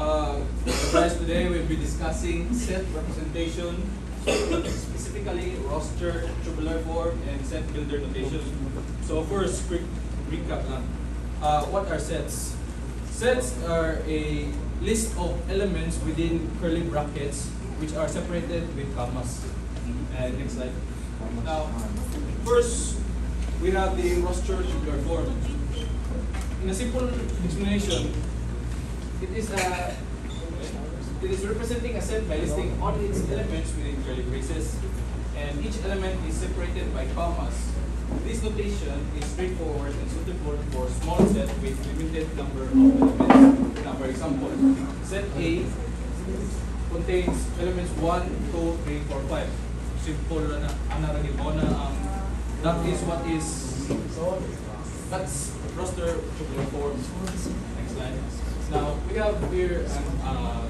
Uh, today we'll be discussing set representation, specifically roster, tabular form, and set builder notation. So first, quick recap lang. Uh, what are sets? Sets are a list of elements within curly brackets which are separated with commas. And next slide. Now, first, we have the roster tabular form. In a simple explanation, it is a it is representing a set by listing all its elements within curly braces, and each element is separated by commas. This notation is straightforward and suitable for small set with limited number of elements. Now, for example, set A contains elements 1, 2, 3, 4, 5. Simple na anaragin mo na ang um, that is what is that's roster tabular form. Next slide. Now we have here an uh,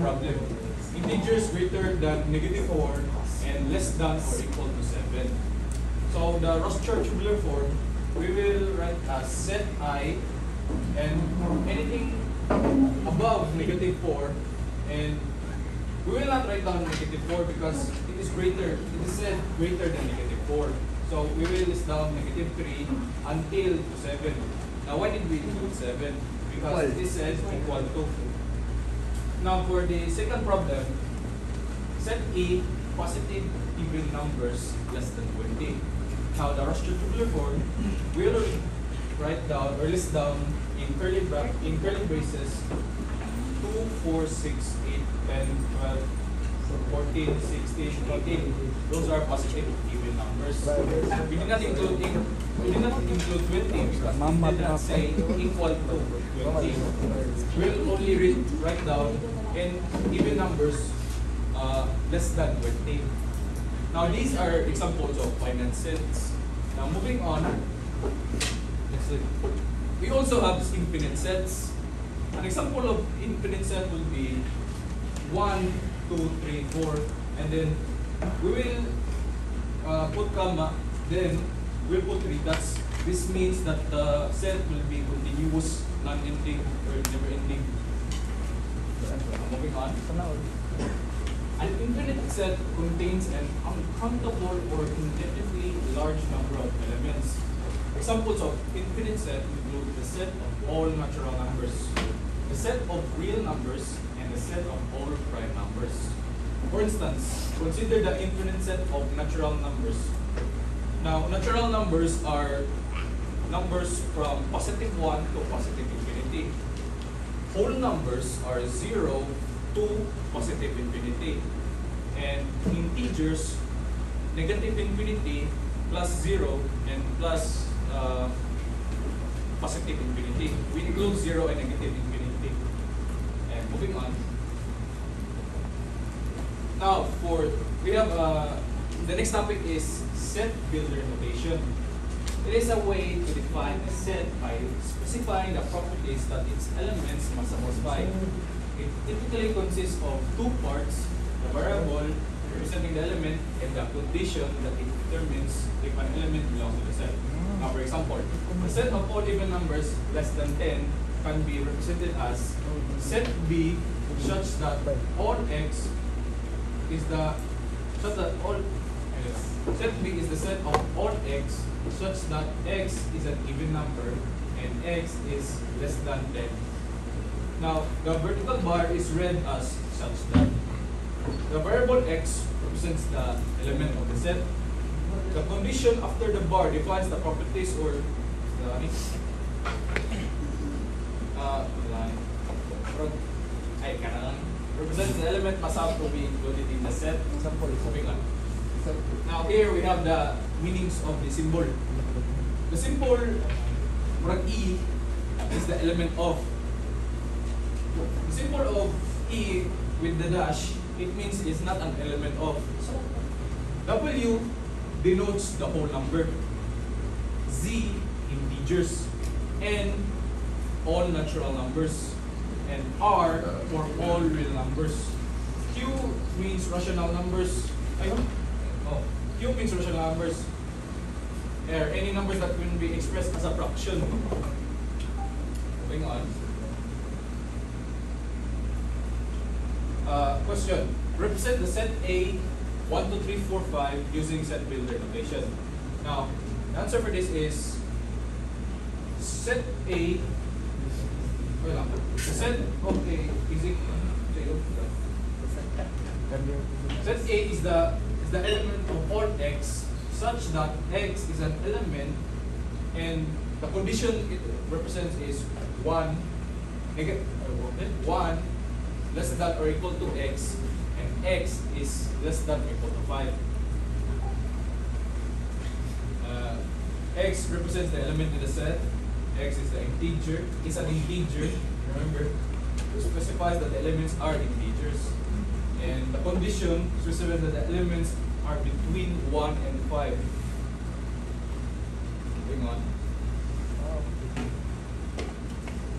problem. Integers greater than negative 4 and less than or equal to 7. So the roster tubular form, we will write as set i and anything above negative 4 and we will not write down negative 4 because it is greater, it is said greater than negative 4. So we will list down negative 3 until to 7. Now why did we include 7? Because it is said equal to. Now for the second problem, set E positive even numbers less than 20. Now the roster tabular form will write down or list down in curly bra in curly braces 2, 4, 6, 8, 10, 12, 14, 16, 18. Those are positive even numbers. We did not include in, we did not include 20 because we did not say equal to 20. We'll only read, write down in even numbers uh, less than 20. Now these are examples of finite sets. Now moving on, next slide. we also have infinite sets. An example of infinite set will be 1, 2, 3, 4, and then we will uh, put comma, then we'll put 3 dots. This means that the set will be continuous, non-ending, or never-ending. Moving on. An infinite set contains an uncountable or indefinitely large number of elements. Examples of infinite set include the set of all natural numbers, the set of real numbers, and the set of all prime numbers. For instance, consider the infinite set of natural numbers. Now, natural numbers are numbers from positive 1 to positive infinity. Whole numbers are 0 to positive infinity. And integers, negative infinity plus 0 and plus uh, positive infinity. We include 0 and negative infinity. And moving on. Now, for we have uh, the next topic is set builder notation. It is a way to define a set by specifying the properties that its elements must satisfy. It typically consists of two parts, the variable representing the element and the condition that it determines if an element belongs to the set. Now, for example, a set of all even numbers less than 10 can be represented as set B such that all x is the such that all set B is the set of all x such that x is an even number and x is less than 10. Now, the vertical bar is read as such that the variable x represents the element of the set. The condition after the bar defines the properties or the Element must have to be included in the set. Moving on. Now here we have the meanings of the symbol. The symbol murag E is the element of. The symbol of E with the dash, it means it's not an element of. W denotes the whole number. Z integers. N all natural numbers. And R for all real numbers. Q means rational numbers. Oh, Q means rational numbers. R, any numbers that can be expressed as a fraction. Moving on. Uh, question. Represent the set A 1, 2, 3, 4, 5 using set builder notation. Now, the answer for this is set A set of A is equal Set A is the is the element of all x such that x is an element and the condition it represents is one negative one less than or equal to x and x is less than or equal to five. Uh, x represents the element in the set. X is the integer. It's an integer. Remember, specifies that the elements are integers. And the condition specifies that the elements are between 1 and 5. Moving on.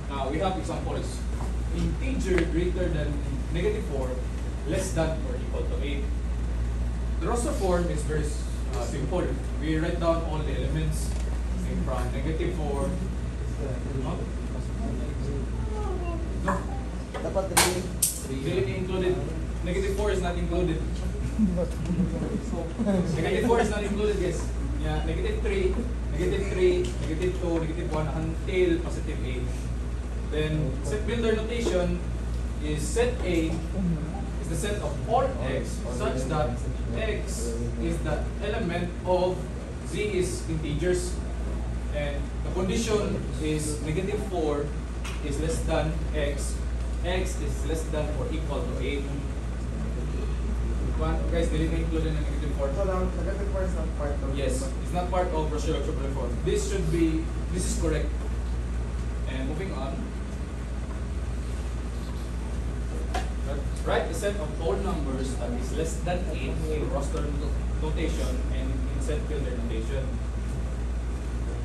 Now, we have examples. Integer greater than negative 4, less than or equal to 8. The roster form is very uh, simple. We write down all the elements from negative 4. Dapat rin. Really included. Negative 4 is not included. Negative 4 is not included, guys. Yeah, negative 3, negative 3, negative 2, negative 1 until positive 8. Then set builder notation is set A is the set of all x such that x is the element of z is integers and the condition is negative 4 is less than x x is less than or equal to 8 One, guys, dili na include ng negative 4 So, lang, negative four is not part of Yes, it's not part of Rochelle Triple Form. This should be, this is correct. And moving on. Write a set of whole numbers that is less than 8 in roster notation and in set builder notation.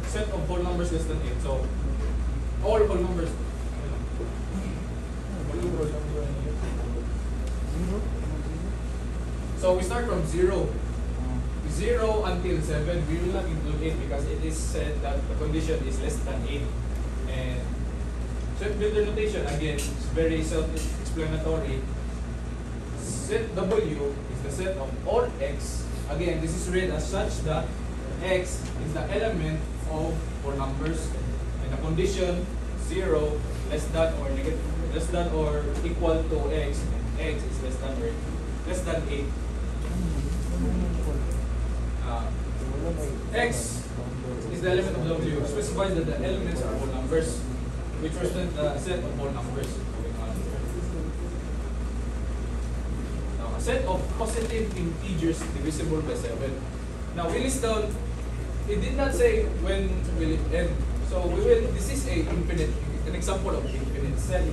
Set of whole numbers less than 8. So, all whole numbers. So we start from 0. 0 until 7, we will not include 8 because it is said that the condition is less than 8. And set builder notation, again, is very self-explanatory. Set W is the set of all x. Again, this is read as such that x is the element of four numbers. And the condition 0 less than or negative less than or equal to x and x is less than or less than 8. Uh, x is the element of W. Specifies that the elements are whole numbers, which represent the set of whole numbers. Now, a set of positive integers divisible by 7. Now, we list down, it did not say when will it end. So, we will, this is a infinite, an example of infinite set.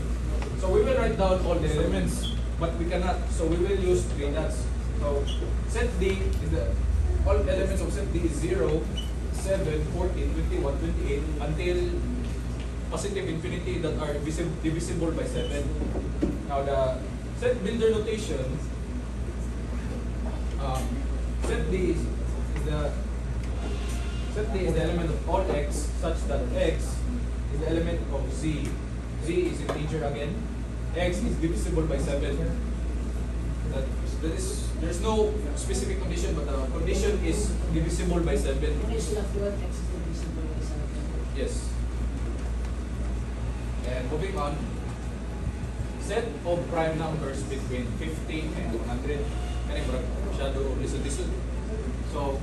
So, we will write down all the elements, but we cannot. So, we will use three dots. So, set D is the all elements of set D is 0, 7, 14, 21, 28 until positive infinity that are divisible by 7. Now the set builder notation, um, set D is, is the D is the element of all x such that x is the element of z. z is integer again. x is divisible by 7. That, that is, there's no specific condition, but the condition is divisible by 7. Is left one x is divisible by seven. Yes. And moving on, set of prime numbers between 50 and 100. Kani murag masyado lisod-lisod. So,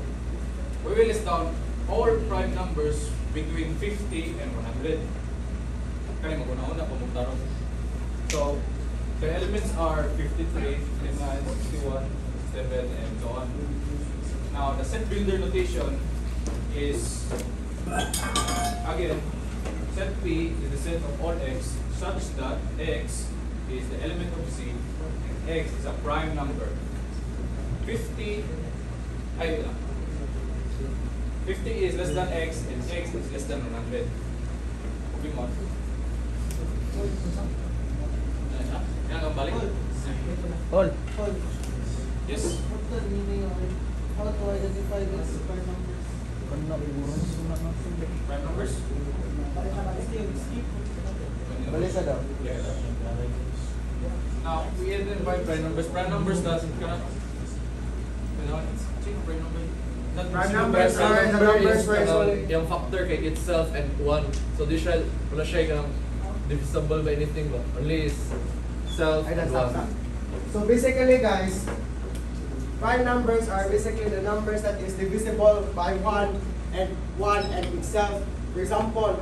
we will list down all prime numbers between 50 and 100. Kani maguna-una pa mong tarong. So, the elements are 53, 59, 61, 7, and so on. Now, the set builder notation is Again, set P is the set of all x such that x is the element of Z and x is a prime number. 50, ay. 50 is less than x and x is less than 100. Moving on. Yan siya. Yan ang balik. All. Paul, Yes. what the meaning of it? How to identify these per numbers? Kana iburon sunat na sila. Prime numbers? Skip, skip. Balik ka daw. Yeah. Now, we identify prime numbers. Prime numbers doesn't cannot. Kailangan, sino prime number? Not Prime sino numbers prime are- number? the numbers is, where um, yung factor kay itself and 1. So di siya, wala siya yung divisible by anything ba? Only is self and that's 1. not So basically guys, prime numbers are basically the numbers that is divisible by 1 and 1 and itself. For example,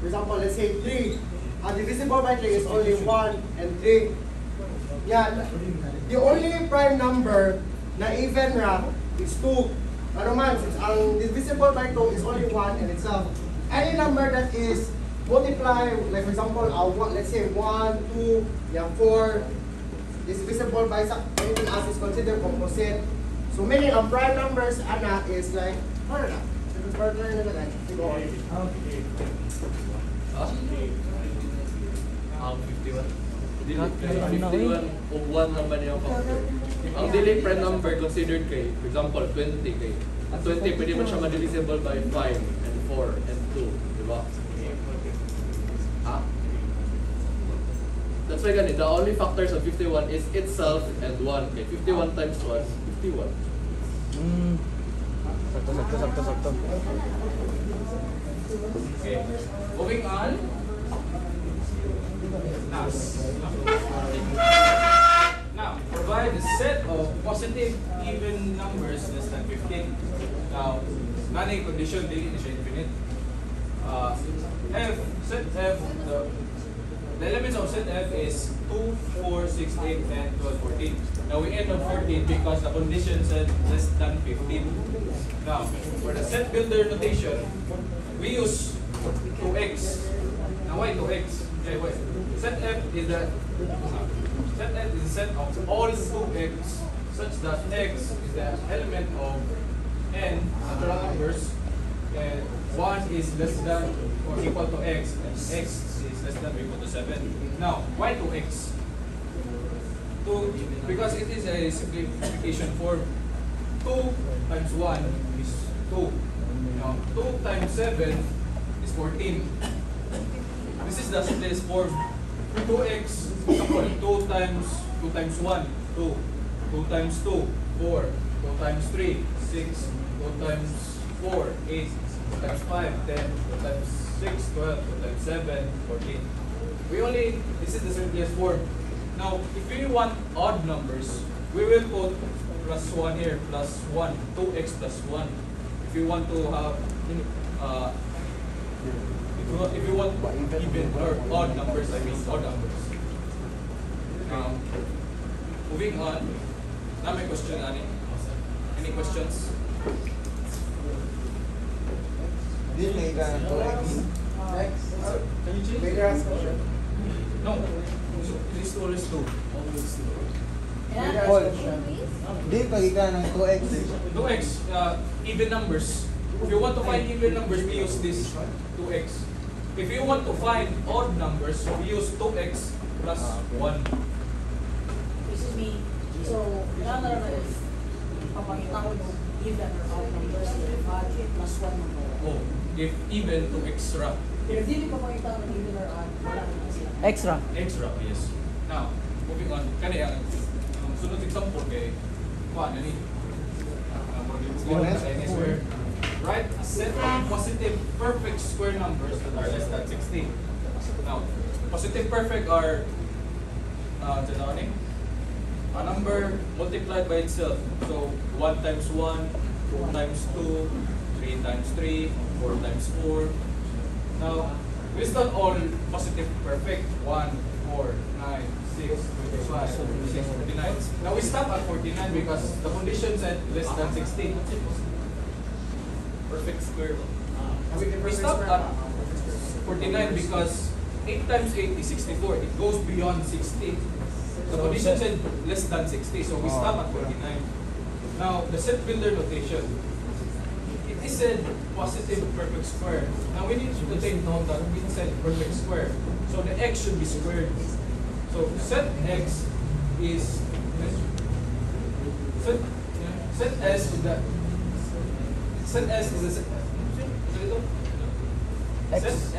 for example, let's say 3. Uh, divisible by 3 is only 1 and 3. Yeah, the only prime number na even ra is 2. Ano man, since ang divisible by 2 is only 1 in itself. Any number that is multiply, like for example, uh, one, let's say 1, 2, yeah, 4, is divisible by sa- anything else is considered composite. So meaning ang prime numbers ana is like ano na? Second partner na lang. Go on. Ah? Ang 51. Dili, Not kay ano, 51 o 1 naman yung factor. Ang dili prime number considered kay, for example, 20 kay. Ang 20 pwede man siya ma-divisible by 5 and 4 and 2, di ba? Ha? That's why ganit, the only factors of 51 is itself and 1. Okay, 51 times 1, 51. Hmm. Sakto, sakto, sakto, sakto. Okay. Moving on. Now, provide a set of positive even numbers less than 15. Now, nanay condition, na siya infinite. Uh, F, set F, the, the elements of set F is 2, 4, 6, 8, and 12, 14. Now, we end on 14 because the condition said less than 15. Now, for the set builder notation, we use 2x. Now, why 2x? Okay, wait. Set F is the set F is a set of all 2x such that x is the element of n natural numbers and 1 is less than or equal to x and x is less than or equal to 7. Now, why 2x? 2 because it is a simplification form. 2 times 1 is 2. Now, 2 times 7 is 14. This is the simplest form. 2x, example, 2 times 2 times 1, 2. 2 times 2, 4. 2 times 3, 6. 2 times 4, 8. 2 times 5, 10. 2 times 6, 12. 2 times 7, 14. We only, this is the simplest form. Now, if we want odd numbers, we will put plus 1 here, plus 1, 2x plus 1. If you want to have, uh, if you want, if you want even or odd numbers, I mean odd numbers. Um, moving on, na may question, Ani? Any questions? This may ka 2x. Next. Can you change? May ask question. No. So, it is always two. Always two. Paul. Di pagi ka ng 2x. 2x, uh, even numbers. If you want to find even numbers, we use this 2x. If you want to find odd numbers, we use 2x plus 1. Excuse me. So, kailangan na if papakita ko yung even or odd numbers, if plus 1 mo. Oh, if even to extra. Pero di ni papakita ng even or odd, wala naman sila. Extra. Extra, yes. Now, moving on. Kani ang ang sunod example kay kuan ani. Uh, Bonus? square. Write a set of positive perfect square numbers that are less than 16. Now, positive perfect are uh? A number multiplied by itself. So, 1 times 1, 2 times 2, 3 times 3, 4 times 4. Now, we start all positive perfect. 1, 4, 9, 6, 25, 26, 49. Now, we stop at 49 because the condition said less than 16. Perfect square. We, we stop at 49 because 8 times 8 is 64. It goes beyond 60. The condition said less than 60, so we ah, stop at 49. Now, the set builder notation. It is said positive perfect square. Now, we need to take note that we said perfect square. So, the x should be squared. So, set x is set, set s is the set s? Is the set, set S